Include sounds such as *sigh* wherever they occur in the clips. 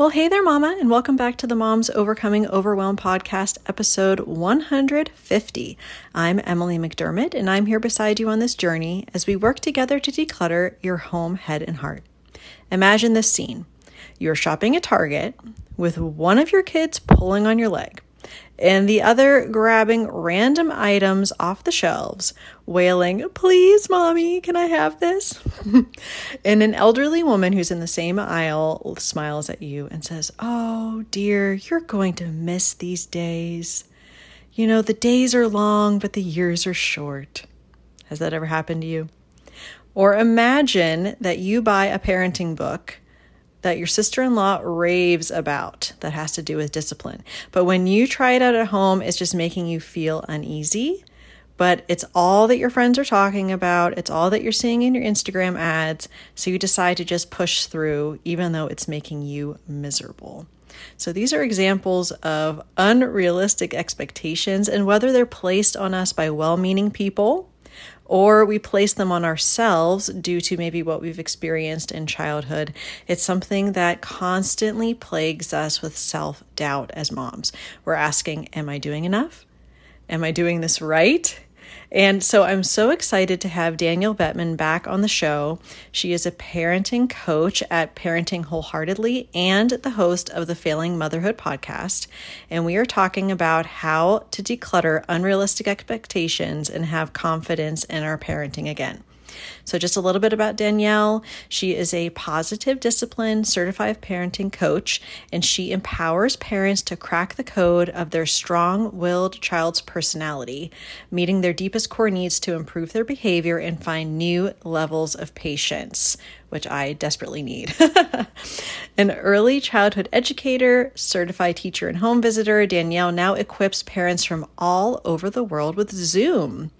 Well, hey there, Mama, and welcome back to the Moms Overcoming Overwhelm podcast, episode 150. I'm Emily McDermott, and I'm here beside you on this journey as we work together to declutter your home, head, and heart. Imagine this scene you're shopping at Target with one of your kids pulling on your leg and the other grabbing random items off the shelves, wailing, Please, mommy, can I have this? *laughs* and an elderly woman who's in the same aisle smiles at you and says, Oh, dear, you're going to miss these days. You know, the days are long, but the years are short. Has that ever happened to you? Or imagine that you buy a parenting book that your sister in law raves about that has to do with discipline. But when you try it out at home, it's just making you feel uneasy. But it's all that your friends are talking about, it's all that you're seeing in your Instagram ads. So you decide to just push through, even though it's making you miserable. So these are examples of unrealistic expectations and whether they're placed on us by well meaning people or we place them on ourselves due to maybe what we've experienced in childhood. It's something that constantly plagues us with self doubt as moms. We're asking, Am I doing enough? Am I doing this right? And so I'm so excited to have Danielle Bettmann back on the show. She is a parenting coach at Parenting Wholeheartedly and the host of the Failing Motherhood podcast. And we are talking about how to declutter unrealistic expectations and have confidence in our parenting again. So, just a little bit about Danielle. She is a positive discipline certified parenting coach, and she empowers parents to crack the code of their strong willed child's personality, meeting their deepest core needs to improve their behavior and find new levels of patience which I desperately need. *laughs* An early childhood educator, certified teacher, and home visitor, Danielle now equips parents from all over the world with Zoom.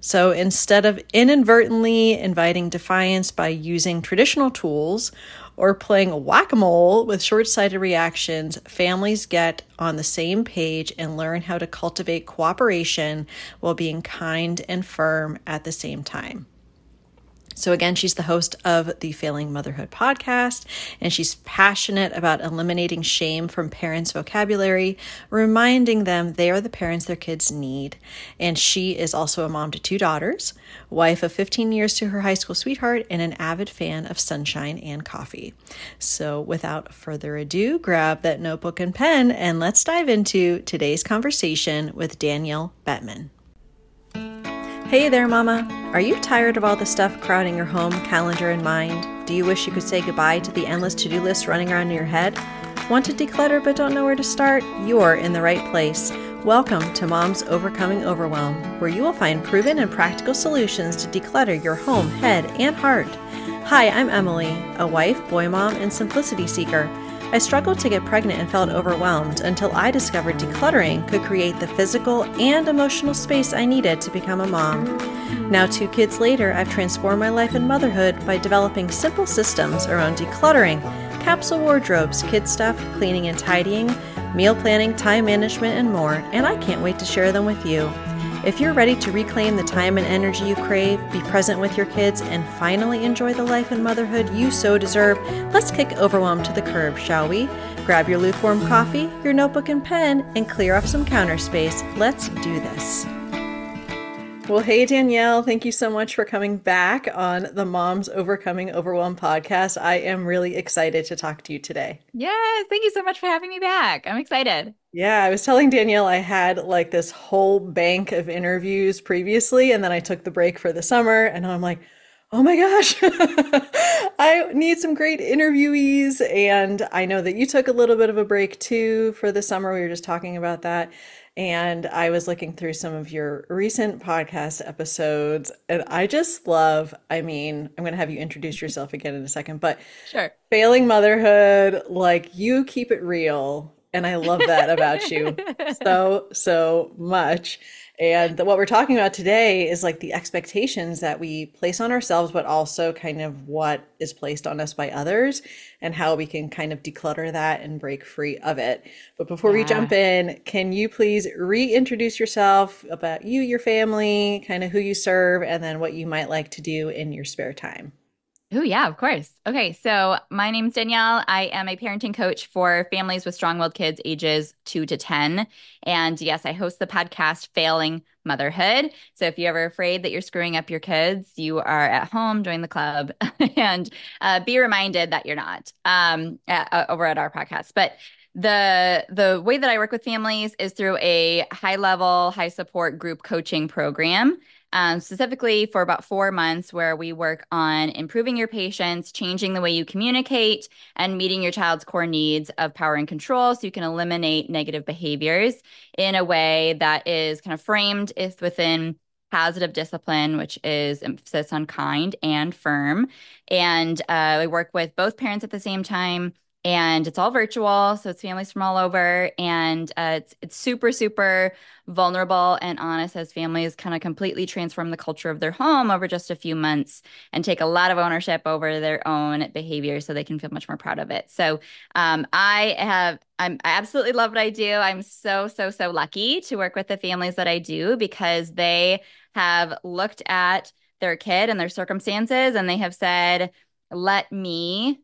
So instead of inadvertently inviting defiance by using traditional tools or playing whack a mole with short sighted reactions, families get on the same page and learn how to cultivate cooperation while being kind and firm at the same time. So, again, she's the host of the Failing Motherhood podcast, and she's passionate about eliminating shame from parents' vocabulary, reminding them they are the parents their kids need. And she is also a mom to two daughters, wife of 15 years to her high school sweetheart, and an avid fan of sunshine and coffee. So, without further ado, grab that notebook and pen, and let's dive into today's conversation with Danielle Bettmann. Hey there, Mama. Are you tired of all the stuff crowding your home, calendar, and mind? Do you wish you could say goodbye to the endless to do list running around in your head? Want to declutter but don't know where to start? You're in the right place. Welcome to Mom's Overcoming Overwhelm, where you will find proven and practical solutions to declutter your home, head, and heart. Hi, I'm Emily, a wife, boy mom, and simplicity seeker. I struggled to get pregnant and felt overwhelmed until I discovered decluttering could create the physical and emotional space I needed to become a mom. Now, two kids later, I've transformed my life and motherhood by developing simple systems around decluttering, capsule wardrobes, kid stuff, cleaning and tidying, meal planning, time management, and more, and I can't wait to share them with you. If you're ready to reclaim the time and energy you crave, be present with your kids, and finally enjoy the life and motherhood you so deserve, let's kick overwhelm to the curb, shall we? Grab your lukewarm coffee, your notebook and pen, and clear up some counter space. Let's do this. Well, hey, Danielle, thank you so much for coming back on the Moms Overcoming Overwhelm podcast. I am really excited to talk to you today. Yes, thank you so much for having me back. I'm excited. Yeah, I was telling Danielle I had like this whole bank of interviews previously, and then I took the break for the summer, and I'm like, oh my gosh, *laughs* I need some great interviewees. And I know that you took a little bit of a break too for the summer. We were just talking about that. And I was looking through some of your recent podcast episodes, and I just love. I mean, I'm going to have you introduce yourself again in a second, but sure. Failing motherhood, like you keep it real. And I love that about you *laughs* so, so much. And what we're talking about today is like the expectations that we place on ourselves, but also kind of what is placed on us by others and how we can kind of declutter that and break free of it. But before yeah. we jump in, can you please reintroduce yourself about you, your family, kind of who you serve, and then what you might like to do in your spare time? Oh, yeah, of course. Okay, so my name's Danielle. I am a parenting coach for families with strong willed kids ages two to 10. And yes, I host the podcast Failing Motherhood. So if you're ever afraid that you're screwing up your kids, you are at home, join the club *laughs* and uh, be reminded that you're not um, at, uh, over at our podcast. But the the way that I work with families is through a high level, high support group coaching program um, specifically for about four months, where we work on improving your patience, changing the way you communicate, and meeting your child's core needs of power and control so you can eliminate negative behaviors in a way that is kind of framed if within positive discipline, which is emphasis on kind and firm. And uh, we work with both parents at the same time and it's all virtual so it's families from all over and uh, it's it's super super vulnerable and honest as families kind of completely transform the culture of their home over just a few months and take a lot of ownership over their own behavior so they can feel much more proud of it. So um, i have I'm, i absolutely love what i do. I'm so so so lucky to work with the families that i do because they have looked at their kid and their circumstances and they have said let me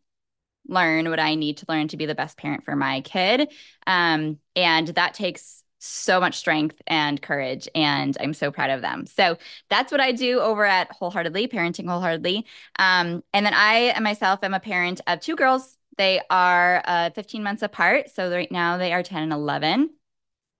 learn what I need to learn to be the best parent for my kid. Um, and that takes so much strength and courage and i'm so proud of them. So that's what i do over at wholeheartedly parenting wholeheartedly. Um, and then i myself am a parent of two girls. They are uh, 15 months apart. So right now they are 10 and 11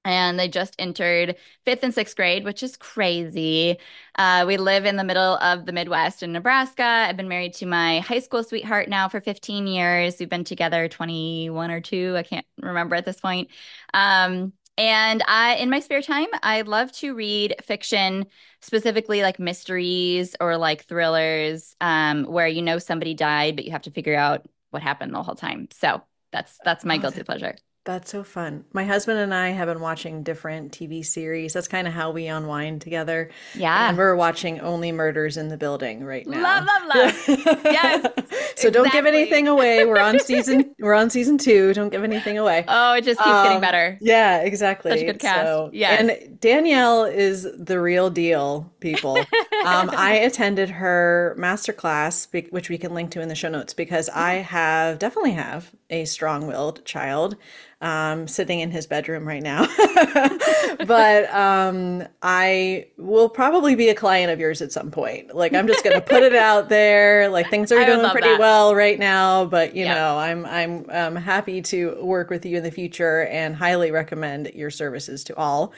and they just entered fifth and sixth grade, which is crazy. Uh, we live in the middle of the Midwest in Nebraska. I've been married to my high school sweetheart now for 15 years. We've been together 21 or two. I can't remember at this point. Um, and I, in my spare time, I love to read fiction, specifically like mysteries or like thrillers, um, where you know somebody died, but you have to figure out what happened the whole time. So that's that's my guilty pleasure. That's so fun. My husband and I have been watching different TV series. That's kind of how we unwind together. Yeah. And we're watching Only Murders in the Building right now. Love, love, love. *laughs* yes. so exactly. don't give anything away. We're on season *laughs* we're on season 2. Don't give anything away. Oh, it just keeps um, getting better. Yeah, exactly. Such a good cast. So, yes. And Danielle is the real deal, people. *laughs* um, I attended her masterclass, which we can link to in the show notes because I have definitely have a strong-willed child um, sitting in his bedroom right now. *laughs* but um, I will probably be a client of yours at some point. Like I'm just going to put it *laughs* out there. Like things are doing pretty that. well right now, but you know, I'm I'm um, happy to work with you in the future and highly recommend your services to all.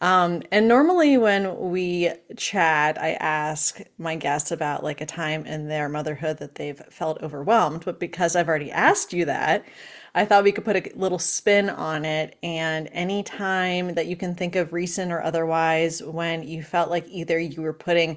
Um, and normally when we chat, I ask my guests about like a time in their motherhood that they've felt overwhelmed. But because I've already asked you that, I thought we could put a little spin on it. And any time that you can think of recent or otherwise when you felt like either you were putting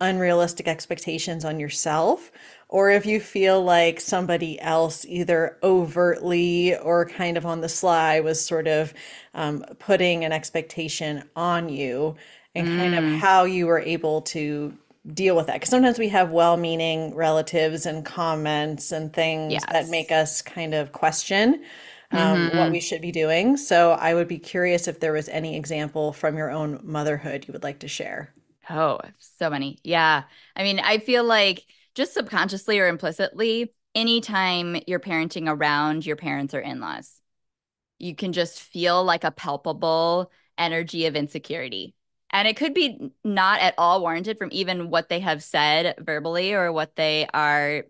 unrealistic expectations on yourself or if you feel like somebody else either overtly or kind of on the sly was sort of um, putting an expectation on you and mm. kind of mm. how you were able to deal with that because sometimes we have well-meaning relatives and comments and things yes. that make us kind of question um, mm-hmm. what we should be doing. So i would be curious if there was any example from your own motherhood you would like to share. Oh so many. Yeah. I mean i feel like just subconsciously or implicitly anytime you're parenting around your parents or in-laws you can just feel like a palpable energy of insecurity and it could be not at all warranted from even what they have said verbally or what they are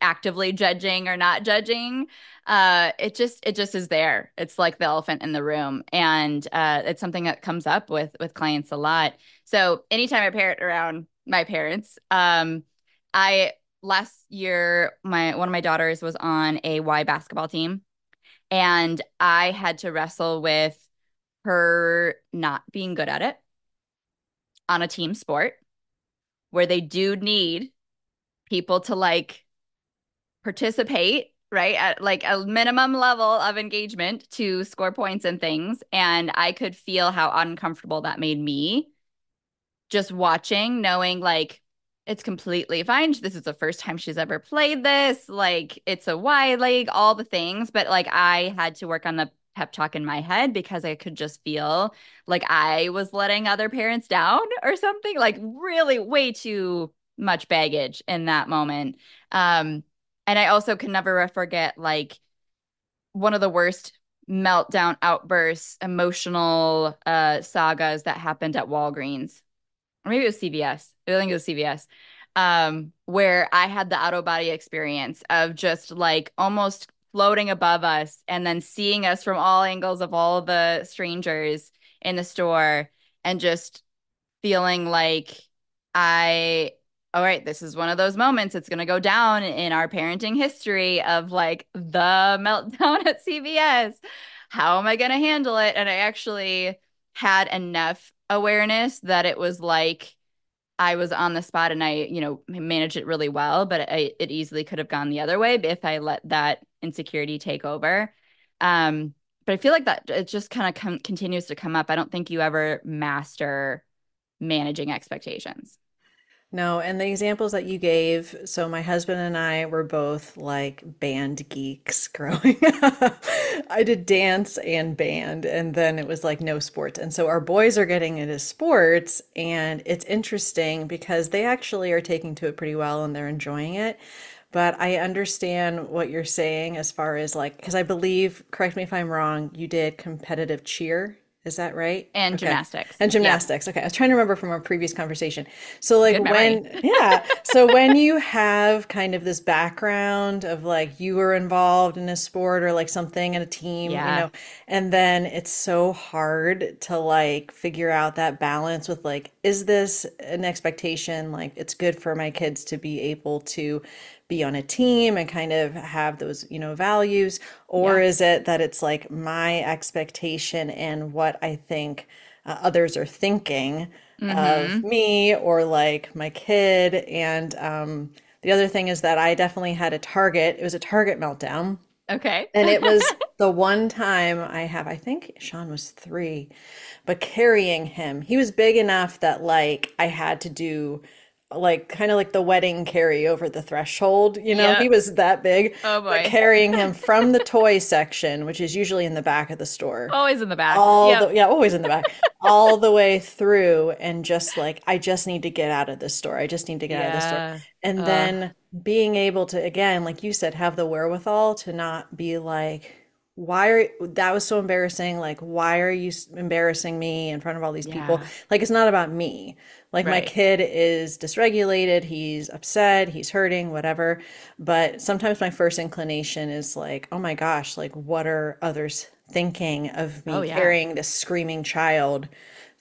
actively judging or not judging. Uh it just it just is there. It's like the elephant in the room. And uh it's something that comes up with with clients a lot. So anytime i parent around my parents um i last year my one of my daughters was on a y basketball team. And i had to wrestle with her not being good at it on a team sport where they do need people to like participate right at like a minimum level of engagement to score points and things. And i could feel how uncomfortable that made me just watching knowing like it's completely fine. This is the first time she's ever played this. Like it's a wide league all the things. But like i had to work on the pep talk in my head because I could just feel like I was letting other parents down *laughs* or something, like really way too much baggage in that moment. Um, and I also can never forget like one of the worst meltdown outbursts, emotional uh, sagas that happened at Walgreens. Or maybe it was CVS. I think it was CVS. Um, where I had the out of body experience of just like almost floating above us and then seeing us from all angles of all the strangers in the store and just feeling like I all right, this is one of those moments. It's going to go down in our parenting history of like the *laughs* meltdown at CVS. How am I going to handle it? And I actually had enough awareness that it was like I was on the spot and I, you know, managed it really well, but it easily could have gone the other way if I let that insecurity take over. Um, but I feel like that it just kind of com- continues to come up. I don't think you ever master managing expectations. No, and the examples that you gave, so my husband and I were both like band geeks *laughs* growing up. I did dance and band, and then it was like no sports. And so our boys are getting into sports, and it's interesting because they actually are taking to it pretty well and they're enjoying it. But I understand what you're saying as far as like, because I believe, correct me if I'm wrong, you did competitive cheer. Is that right? And okay. gymnastics. And gymnastics. Yeah. Okay. I was trying to remember from our previous conversation. So like when *laughs* yeah, so when you have kind of this background of like you were involved in a sport or like something in a team, yeah. you know, and then it's so hard to like figure out that balance with like is this an expectation like it's good for my kids to be able to be on a team and kind of have those you know values? Or yeah. is it that it's like my expectation and what i think uh, others are thinking mm-hmm. of me or like my kid? And um, the other thing is that i definitely had a target. It was a target meltdown. Okay. And it was *laughs* the one time i have i think sean was three but carrying him he was big enough that like i had to do like kind of like the wedding carry over the threshold. You know, yep. he was that big. Oh boy. carrying him from the toy section, which is usually in the back of the store. Always in the back. All yep. the, yeah, always in the back. all the way through and just like I just need to get out of this store. I just need to get yeah. out of this store. And uh. then being able to again, like you said, have the wherewithal to not be like why are that was so embarrassing like why are you embarrassing me in front of all these yeah. people like it's not about me like right. my kid is dysregulated, he's upset, he's hurting, whatever. But sometimes my first inclination is like, oh my gosh, like what are others thinking of me oh, yeah. carrying this screaming child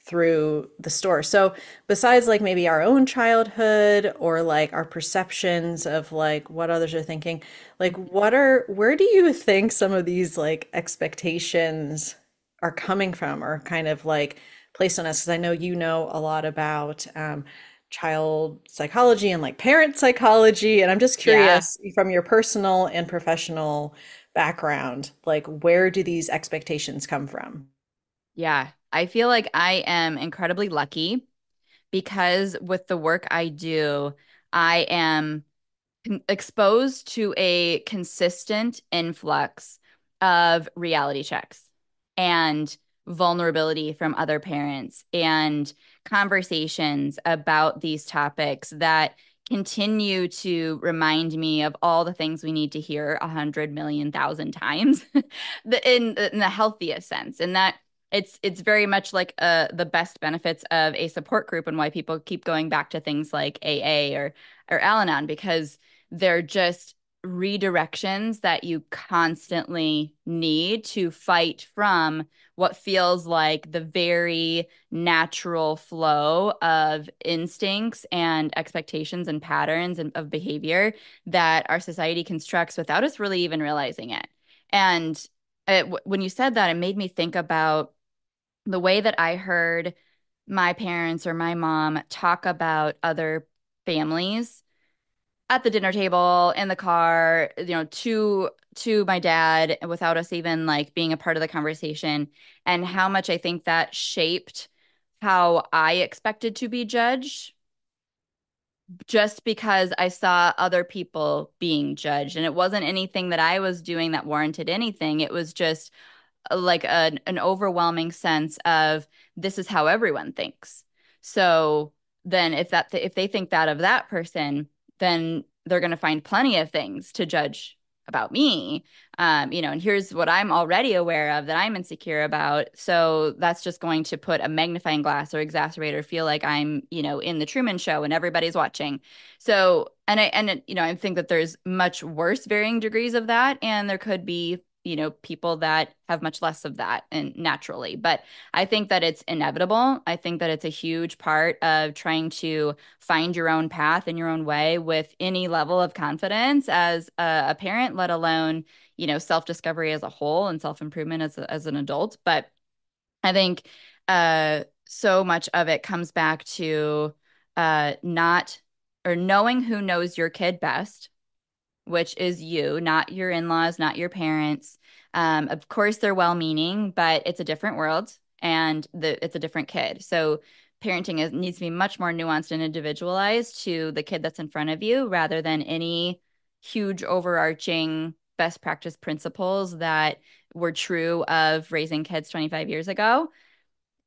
through the store? So besides like maybe our own childhood or like our perceptions of like what others are thinking, like what are where do you think some of these like expectations are coming from or kind of like placed on us because I know you know a lot about um, child psychology and like parent psychology. And I'm just curious yeah. from your personal and professional background, like where do these expectations come from? Yeah, I feel like I am incredibly lucky because with the work I do, I am exposed to a consistent influx of reality checks. And vulnerability from other parents and conversations about these topics that continue to remind me of all the things we need to hear a hundred million thousand times *laughs* in, in the healthiest sense and that it's it's very much like uh, the best benefits of a support group and why people keep going back to things like AA or or Al-Anon because they're just redirections that you constantly need to fight from what feels like the very natural flow of instincts and expectations and patterns and of behavior that our society constructs without us really even realizing it. And it, when you said that, it made me think about the way that I heard my parents or my mom talk about other families at the dinner table in the car you know to to my dad without us even like being a part of the conversation and how much i think that shaped how i expected to be judged just because i saw other people being judged. And it wasn't anything that i was doing that warranted anything. It was just like an, an overwhelming sense of this is how everyone thinks. So then if that if they think that of that person, then they're going to find plenty of things to judge about me um, you know and here's what i'm already aware of that i'm insecure about. So that's just going to put a magnifying glass or exacerbate or feel like i'm you know in the truman show and everybody's watching. So and i and you know i think that there's much worse varying degrees of that and there could be you know people that have much less of that and naturally but i think that it's inevitable i think that it's a huge part of trying to find your own path in your own way with any level of confidence as a, a parent let alone you know self discovery as a whole and self improvement as a, as an adult but i think uh so much of it comes back to uh not or knowing who knows your kid best which is you, not your in laws, not your parents. Um, of course, they're well meaning, but it's a different world and the, it's a different kid. So, parenting is, needs to be much more nuanced and individualized to the kid that's in front of you rather than any huge overarching best practice principles that were true of raising kids 25 years ago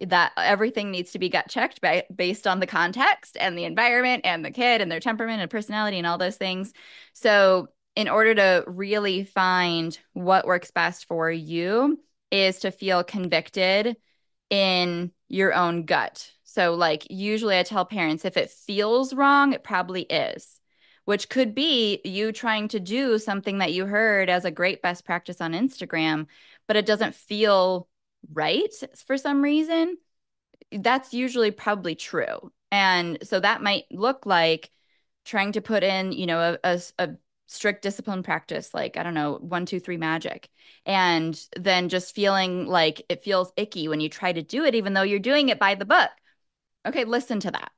that everything needs to be gut checked by, based on the context and the environment and the kid and their temperament and personality and all those things. So, in order to really find what works best for you, is to feel convicted in your own gut. So, like, usually I tell parents if it feels wrong, it probably is, which could be you trying to do something that you heard as a great best practice on Instagram, but it doesn't feel right for some reason, that's usually probably true. And so that might look like trying to put in, you know, a, a, a strict discipline practice, like, I don't know, one, two, three magic. And then just feeling like it feels icky when you try to do it, even though you're doing it by the book. Okay, listen to that.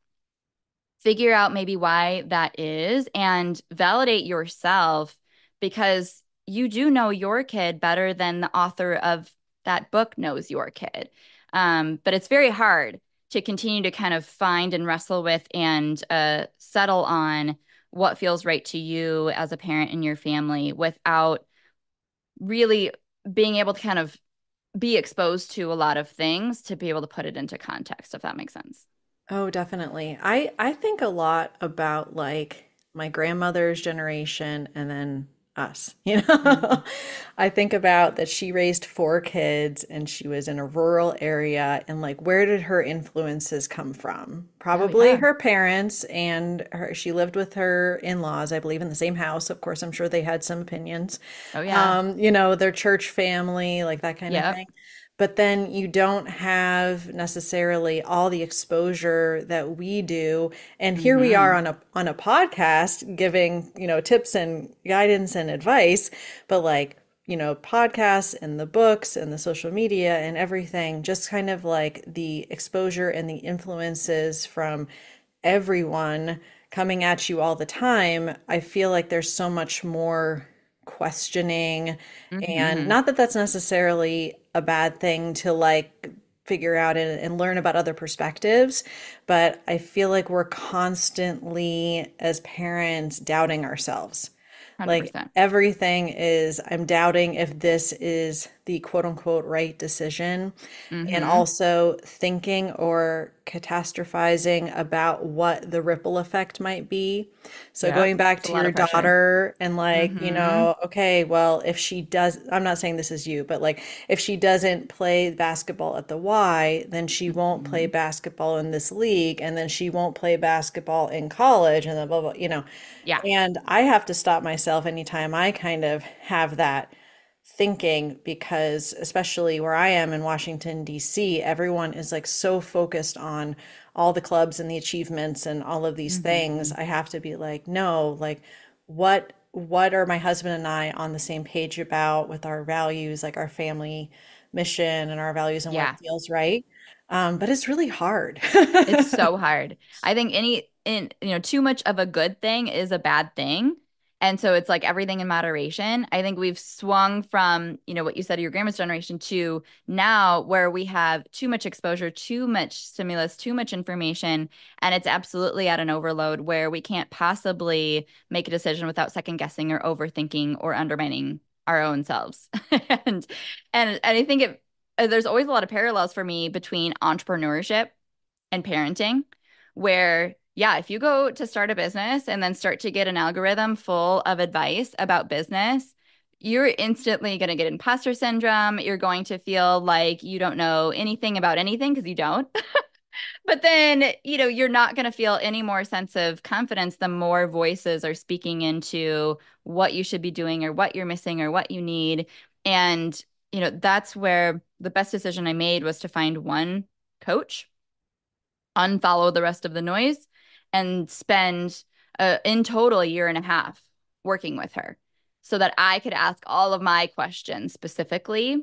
Figure out maybe why that is and validate yourself because you do know your kid better than the author of that book knows your kid. Um, but it's very hard to continue to kind of find and wrestle with and uh, settle on what feels right to you as a parent in your family without really being able to kind of be exposed to a lot of things to be able to put it into context if that makes sense. Oh definitely. I i think a lot about like my grandmother's generation and then us *laughs* you know mm-hmm. i think about that she raised four kids and she was in a rural area and like where did her influences come from probably oh, yeah. her parents and her she lived with her in-laws i believe in the same house of course i'm sure they had some opinions oh yeah um you know their church family like that kind yep. of thing but then you don't have necessarily all the exposure that we do and here mm-hmm. we are on a on a podcast giving you know tips and guidance and advice but like you know podcasts and the books and the social media and everything just kind of like the exposure and the influences from everyone coming at you all the time i feel like there's so much more questioning mm-hmm. and not that that's necessarily a bad thing to like figure out and, and, learn about other perspectives but i feel like we're constantly as parents doubting ourselves 100%. like everything is i'm doubting if this is the quote unquote right decision mm-hmm. and also thinking or catastrophizing about what the ripple effect might be. So yeah, going back to your daughter and like, mm-hmm. you know, okay, well, if she does I'm not saying this is you, but like if she doesn't play basketball at the Y, then she won't play mm-hmm. basketball in this league and then she won't play basketball in college and then blah blah, you know. Yeah. And I have to stop myself anytime I kind of have that thinking because especially where I am in Washington DC everyone is like so focused on all the clubs and the achievements and all of these mm-hmm. things. I have to be like no like what what are my husband and I on the same page about with our values like our family mission and our values and yeah. what feels right? Um but it's really hard. It's so *laughs* hard. I think any in you know too much of a good thing is a bad thing and so it's like everything in moderation. I think we've swung from, you know, what you said, your grandma's generation to now where we have too much exposure, too much stimulus, too much information. And it's absolutely at an overload where we can't possibly make a decision without second guessing or overthinking or undermining our own selves. *laughs* and, and, and I think it, uh, there's always a lot of parallels for me between entrepreneurship and parenting where yeah, if you go to start a business and then start to get an algorithm full of advice about business, you're instantly going to get imposter syndrome. You're going to feel like you don't know anything about anything because you don't. *laughs* but then, you know, you're not going to feel any more sense of confidence the more voices are speaking into what you should be doing or what you're missing or what you need. And, you know, that's where the best decision I made was to find one coach, unfollow the rest of the noise, and spend uh, in total a year and a half working with her so that I could ask all of my questions specifically,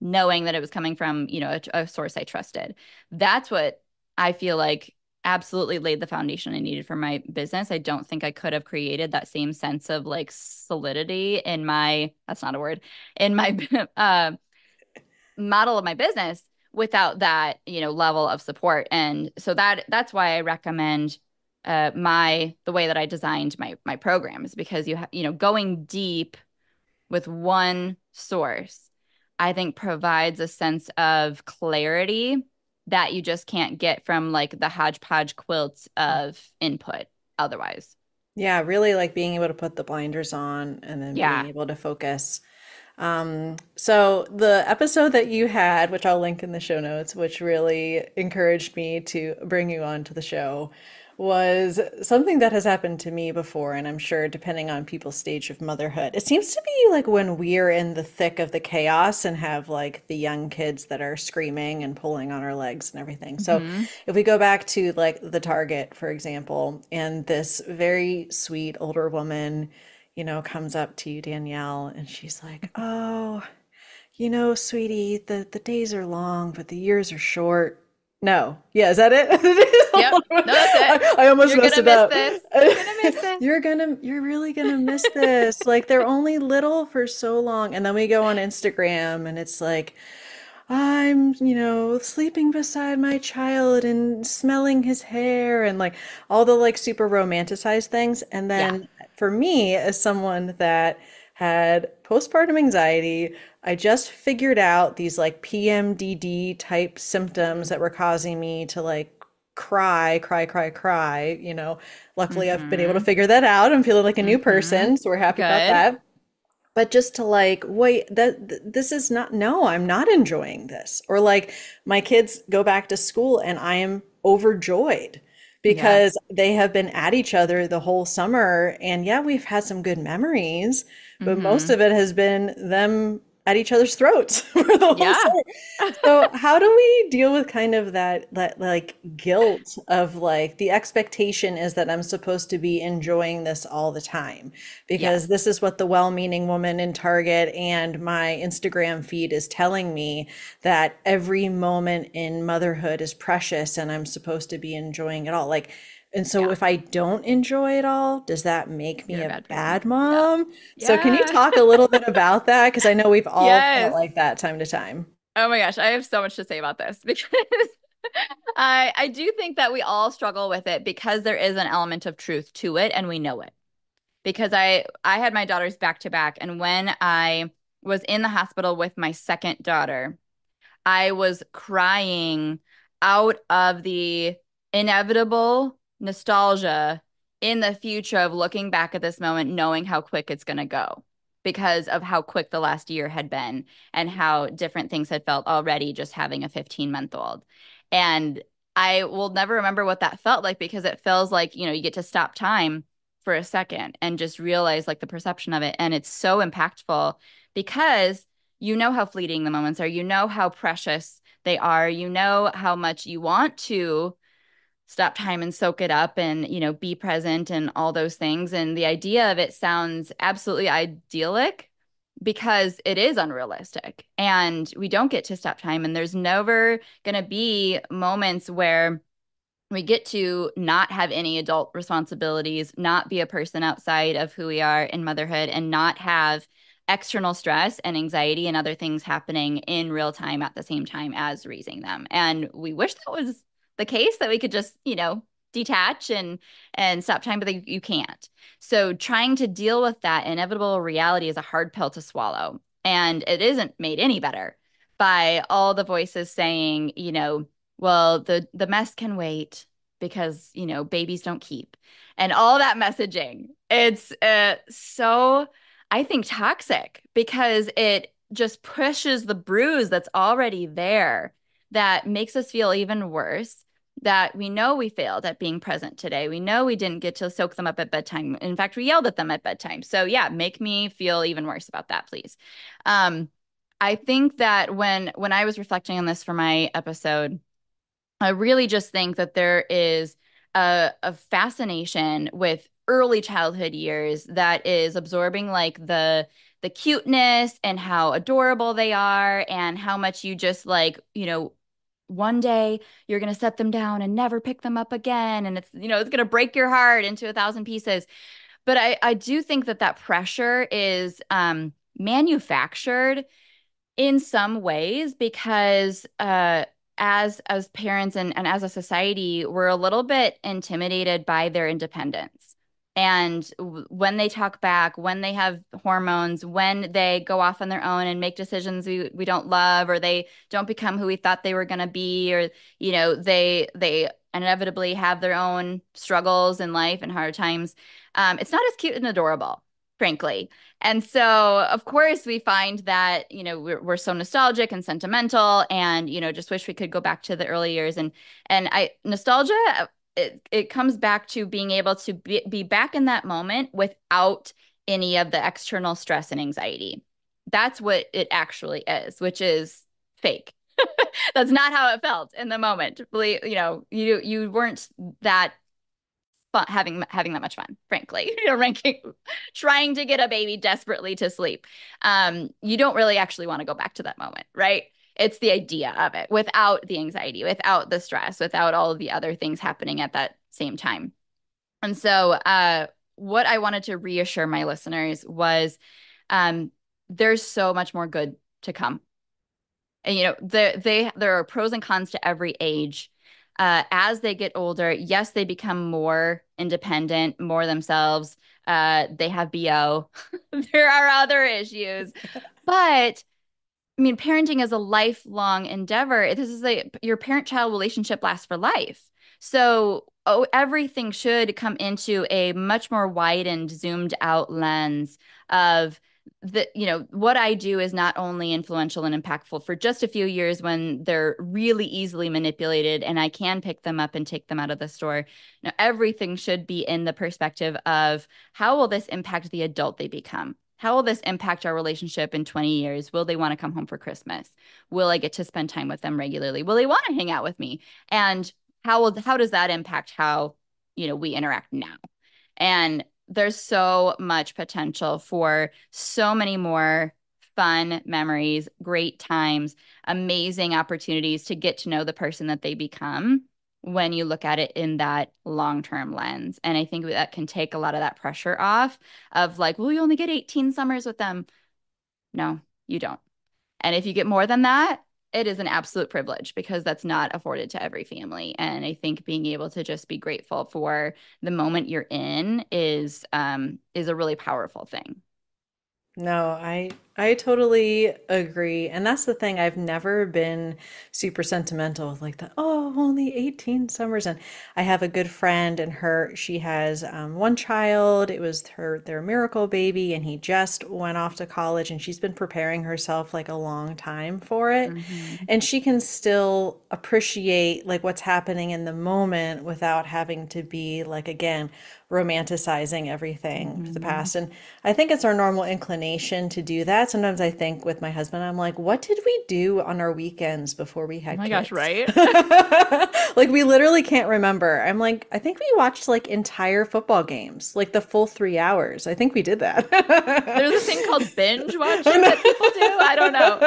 knowing that it was coming from, you know, a, a source I trusted. That's what I feel like absolutely laid the foundation I needed for my business. I don't think I could have created that same sense of like solidity in my that's not a word in my *laughs* uh, model of my business without that you know level of support. And so that that's why I recommend uh, my the way that I designed my my programs because you ha- you know going deep with one source I think provides a sense of clarity that you just can't get from like the hodgepodge quilts of input otherwise. Yeah, really like being able to put the blinders on and then yeah. being able to focus. Um, so the episode that you had, which I'll link in the show notes, which really encouraged me to bring you on to the show, was something that has happened to me before, and I'm sure depending on people's stage of motherhood. It seems to be like when we're in the thick of the chaos and have like the young kids that are screaming and pulling on our legs and everything. So mm-hmm. if we go back to like the Target, for example, and this very sweet older woman, you know, comes up to you, Danielle, and she's like, Oh, you know, sweetie, the, the days are long, but the years are short no. Yeah, is that it? *laughs* *laughs* yep. No, that's *laughs* it. I, I almost you're messed it up. This. *laughs* You're gonna miss this. you're gonna you're really gonna miss this. like they're only little for so long. And then we go on Instagram and it's like I'm, you know, sleeping beside my child and smelling his hair and like all the like super romanticized things. And then yeah. for me, as someone that had postpartum anxiety, I just figured out these like PMDD type symptoms that were causing me to like cry, cry, cry, cry. You know, luckily mm-hmm. I've been able to mm-hmm. figure that out. I'm feeling like a new mm-hmm. person. So we're happy Good. about that. But just to like, wait, that th- this is not, no, I'm not enjoying this. Or like my kids go back to school and I am overjoyed because yeah. they have been at each other the whole summer. And yeah, we've had some good memories, but mm-hmm. most of it has been them at each other's throats *laughs* for the whole yeah. so how do we deal with kind of that that like guilt of like the expectation is that I'm supposed to be enjoying this all the time because this is what the well-meaning woman in Target and my Instagram feed is telling me that every moment in motherhood is precious and I'm supposed to be enjoying it all. Like and so yeah. if I don't enjoy it all, does that make me You're a bad, bad mom? Yeah. So can you talk a little bit about *laughs* that? Because I know we've all yes. felt like that time to time. Oh my gosh, I have so much to say about this *laughs* because I I do think that we all struggle with it because there is an element of truth to it and we know it. Because I I had my daughters back to back and when I was in the hospital with my second daughter, I was crying out of the inevitable nostalgia in the future of looking back at this moment, knowing how quick it's going to go because of how quick the last year had been and how different things had felt already just having a 15 month old. And I will never remember what that felt like because it feels like, you know, you get to stop time for a second and just realize like the perception of it. And it's so impactful because you know how fleeting the moments are, you know how precious they are, you know how much you want to stop time and soak it up and you know be present and all those things. And the idea of it sounds absolutely idyllic because it is unrealistic and we don't get to stop time. And there's never going to be moments where we get to not have any adult responsibilities not be a person outside of who we are in motherhood and not have external stress and anxiety and other things happening in real time at the same time as raising them. And we wish that was the case that we could just, you know, detach and and stop time but you can't so trying to deal with that inevitable reality is a hard pill to swallow and it isn't made any better by all the voices saying you know well the the mess can wait because, you know, babies don't keep and all that messaging. It's uh, so, I think, toxic because it just pushes the bruise that's already there that makes us feel even worse that we know we failed at being present today. We know we didn't get to soak them up at bedtime. In fact, we yelled at them at bedtime. So yeah, make me feel even worse about that, please. Um, I think that when when I was reflecting on this for my episode, I really just think that there is a, a fascination with early childhood years that is absorbing like the the cuteness and how adorable they are and how much you just like you know one day you're going to set them down and never pick them up again and it's you know it's going to break your heart into a thousand pieces. But i i do think that that pressure is um manufactured in some ways because uh as as parents and, and as a society we're a little bit intimidated by their independence and when they talk back when they have hormones when they go off on their own and make decisions we, we don't love or they don't become who we thought they were going to be or you know they they inevitably have their own struggles in life and hard times um, it's not as cute and adorable frankly. And so, of course, we find that, you know, we're, we're so nostalgic and sentimental and, you know, just wish we could go back to the early years. And, and I, nostalgia, it, it comes back to being able to be, be back in that moment without any of the external stress and anxiety. That's what it actually is, which is fake. *laughs* That's not how it felt in the moment. You know, you you weren't that fun having having that much fun frankly *laughs* you know ranking trying to get a baby desperately to sleep um you don't really actually want to go back to that moment right it's the idea of it without the anxiety without the stress without all of the other things happening at that same time and so uh what i wanted to reassure my listeners was um there's so much more good to come and you know the, they there are pros and cons to every age uh, as they get older, yes, they become more independent, more themselves. Uh, they have BO. *laughs* there are other issues. *laughs* but I mean, parenting is a lifelong endeavor. This is a your parent child relationship lasts for life. So oh, everything should come into a much more widened, zoomed out lens of the you know what i do is not only influential and impactful for just a few years when they're really easily manipulated and i can pick them up and take them out of the store now everything should be in the perspective of how will this impact the adult they become how will this impact our relationship in 20 years? Will they want to come home for christmas? Will i get to spend time with them regularly? Will they want to hang out with me? And how will how does that impact how you know we interact now? And there's so much potential for so many more fun memories, great times, amazing opportunities to get to know the person that they become when you look at it in that long-term lens. And I think that can take a lot of that pressure off of like, well, you only get 18 summers with them. No, you don't. And if you get more than that, it is an absolute privilege because that's not afforded to every family. And I think being able to just be grateful for the moment you're in is um, is a really powerful thing. No, I I totally agree. And that's the thing. I've never been super sentimental with like the, oh, only 18 summers. And I have a good friend and her, she has um, one child. It was her, their miracle baby. And he just went off to college and she's been preparing herself like a long time for it. Mm-hmm. And she can still appreciate like what's happening in the moment without having to be like, again, romanticizing everything mm-hmm. the past. And I think it's our normal inclination to do that. Sometimes I think with my husband, I'm like, what did we do on our weekends before we had Oh my kids? gosh, right? *laughs* like we literally can't remember. I'm like, I think we watched like entire football games, like the full three hours. I think we did that. *laughs* There's a thing called binge *laughs* watching that people do. I don't know.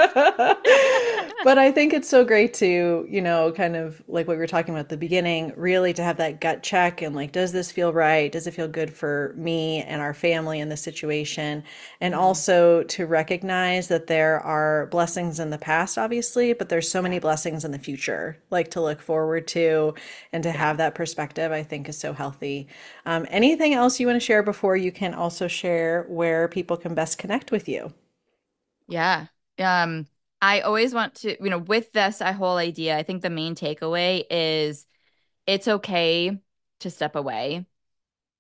but I think it's so great to, you know, kind of like what we were talking about at the beginning, really to have that gut check and like, does this feel right? Does it feel good for me and our family in this situation? And mm-hmm. also to recognize that there are blessings in the past, obviously, but there's so many blessings in the future, like to look forward to and to have that perspective, I think is so healthy. Um, anything else you want to share before you can also share where people can best connect with you? Yeah. Um, I always want to, you know, with this whole idea, I think the main takeaway is it's okay to step away.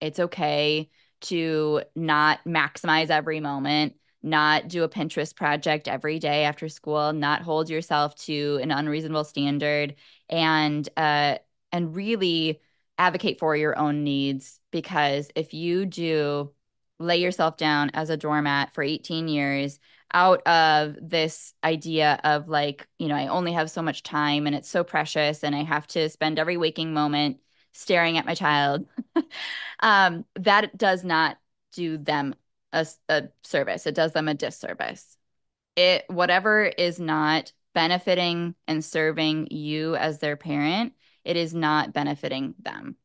It's okay to not maximize every moment, not do a Pinterest project every day after school, not hold yourself to an unreasonable standard and uh and really advocate for your own needs because if you do lay yourself down as a doormat for 18 years out of this idea of like, you know, I only have so much time and it's so precious and I have to spend every waking moment staring at my child. *laughs* um, that does not do them a, a service. It does them a disservice. It whatever is not benefiting and serving you as their parent, it is not benefiting them.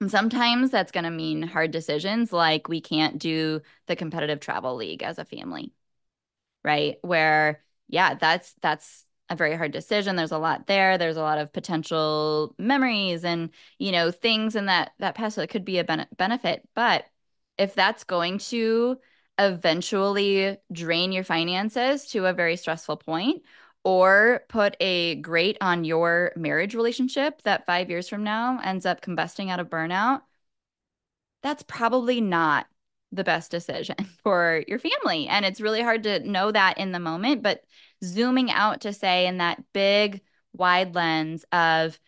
And sometimes that's going to mean hard decisions like we can't do the competitive travel league as a family. Right? Where yeah, that's that's a very hard decision. There's a lot there. There's a lot of potential memories and, you know, things in that that past that could be a ben- benefit, but if that's going to eventually drain your finances to a very stressful point or put a grate on your marriage relationship that five years from now ends up combusting out of burnout, that's probably not the best decision *laughs* for your family. And it's really hard to know that in the moment, but zooming out to say in that big wide lens of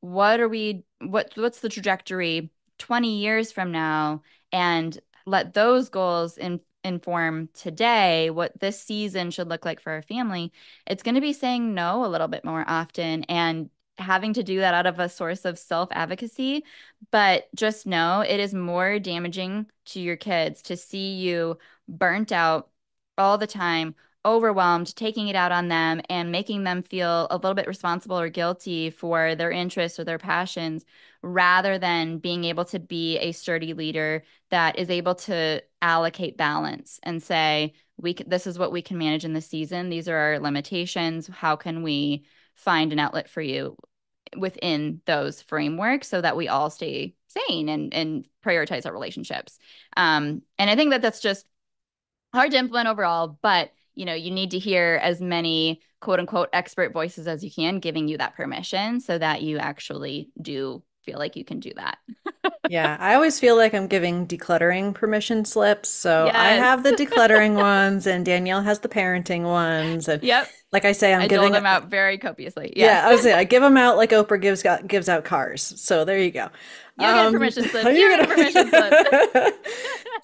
what are we what what's the trajectory 20 years from now and let those goals in inform today what this season should look like for our family, it's going to be saying no a little bit more often and having to do that out of a source of self advocacy. But just know it is more damaging to your kids to see you burnt out all the time, overwhelmed, taking it out on them and making them feel a little bit responsible or guilty for their interests or their passions rather than being able to be a sturdy leader that is able to allocate balance and say we this is what we can manage in the season these are our limitations how can we find an outlet for you within those frameworks so that we all stay sane and and prioritize our relationships um and i think that that's just hard to implement overall but you know, you need to hear as many quote unquote expert voices as you can giving you that permission so that you actually do feel like you can do that. *laughs* yeah, I always feel like I'm giving decluttering permission slips. So yes. I have the decluttering *laughs* ones, and Danielle has the parenting ones. And yep, like I say, I'm I giving them out very copiously. Yes. Yeah, I was say I give them out like Oprah gives got, gives out cars. So there you go. You um, *laughs* get permission slip. You get permission slip.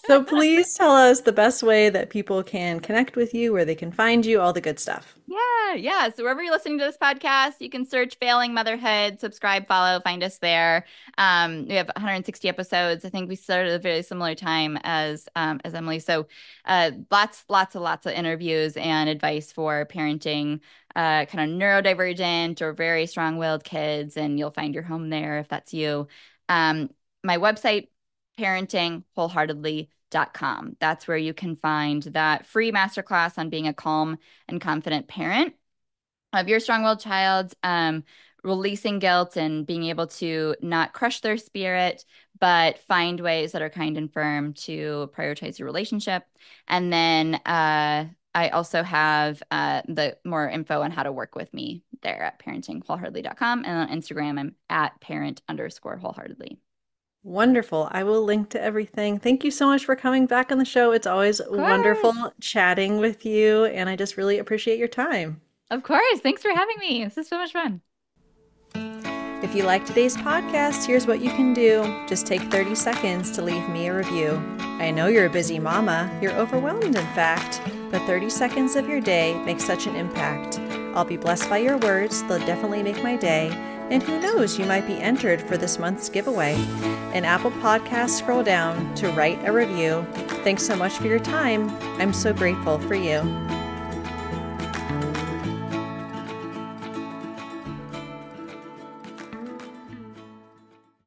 so please tell us the best way that people can connect with you, where they can find you, all the good stuff. Yeah, yeah. So wherever you're listening to this podcast, you can search "Failing Motherhood," subscribe, follow, find us there. Um, we have 160 episodes. I think we started at a very similar time as um, as Emily. So uh, lots, lots and lots of interviews and advice for parenting uh, kind of neurodivergent or very strong-willed kids, and you'll find your home there if that's you. Um, my website, parentingwholeheartedly.com. That's where you can find that free masterclass on being a calm and confident parent of your strong-willed child. Um, releasing guilt and being able to not crush their spirit, but find ways that are kind and firm to prioritize your relationship. And then uh, I also have uh, the more info on how to work with me there at parentingwholeheartedly.com. And on Instagram, I'm at parent underscore wholeheartedly. Wonderful. I will link to everything. Thank you so much for coming back on the show. It's always wonderful chatting with you, and I just really appreciate your time. Of course. Thanks for having me. This is so much fun. If you like today's podcast, here's what you can do. Just take 30 seconds to leave me a review. I know you're a busy mama, you're overwhelmed, in fact, but 30 seconds of your day makes such an impact. I'll be blessed by your words, they'll definitely make my day. And who knows, you might be entered for this month's giveaway. In Apple Podcasts, scroll down to write a review. Thanks so much for your time. I'm so grateful for you.